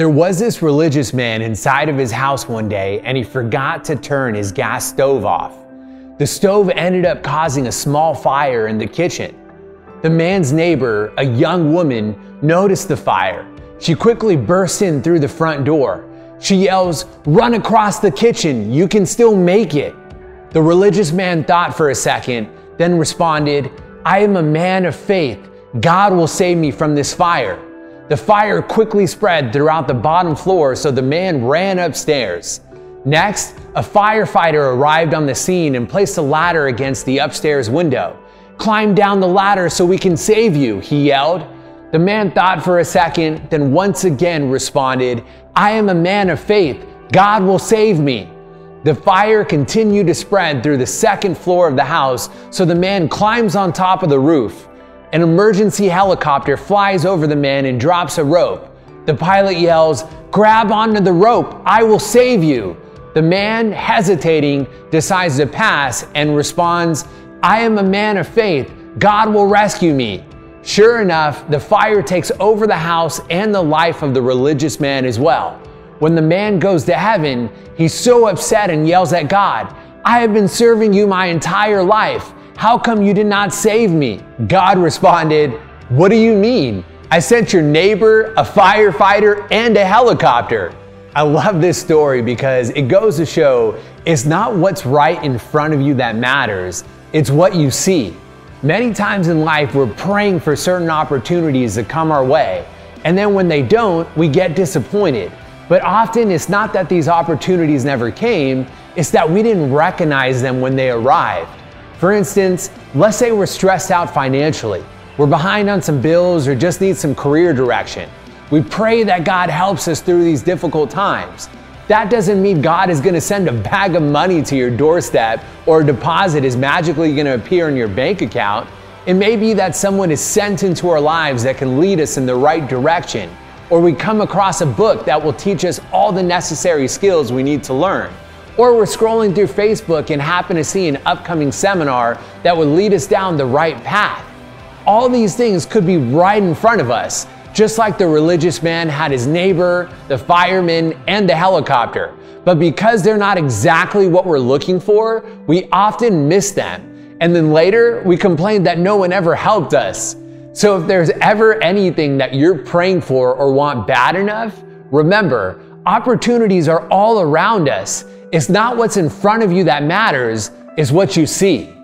There was this religious man inside of his house one day and he forgot to turn his gas stove off. The stove ended up causing a small fire in the kitchen. The man's neighbor, a young woman, noticed the fire. She quickly bursts in through the front door. She yells, Run across the kitchen, you can still make it. The religious man thought for a second, then responded, I am a man of faith. God will save me from this fire. The fire quickly spread throughout the bottom floor, so the man ran upstairs. Next, a firefighter arrived on the scene and placed a ladder against the upstairs window. Climb down the ladder so we can save you, he yelled. The man thought for a second, then once again responded, I am a man of faith. God will save me. The fire continued to spread through the second floor of the house, so the man climbs on top of the roof. An emergency helicopter flies over the man and drops a rope. The pilot yells, Grab onto the rope, I will save you. The man, hesitating, decides to pass and responds, I am a man of faith. God will rescue me. Sure enough, the fire takes over the house and the life of the religious man as well. When the man goes to heaven, he's so upset and yells at God, I have been serving you my entire life. How come you did not save me? God responded, What do you mean? I sent your neighbor, a firefighter, and a helicopter. I love this story because it goes to show it's not what's right in front of you that matters, it's what you see. Many times in life, we're praying for certain opportunities to come our way, and then when they don't, we get disappointed. But often it's not that these opportunities never came, it's that we didn't recognize them when they arrived. For instance, let's say we're stressed out financially, we're behind on some bills, or just need some career direction. We pray that God helps us through these difficult times. That doesn't mean God is going to send a bag of money to your doorstep or a deposit is magically going to appear in your bank account. It may be that someone is sent into our lives that can lead us in the right direction, or we come across a book that will teach us all the necessary skills we need to learn. Or we're scrolling through Facebook and happen to see an upcoming seminar that would lead us down the right path. All these things could be right in front of us, just like the religious man had his neighbor, the fireman, and the helicopter. But because they're not exactly what we're looking for, we often miss them. And then later, we complain that no one ever helped us. So if there's ever anything that you're praying for or want bad enough, remember, opportunities are all around us. It's not what's in front of you that matters, it's what you see.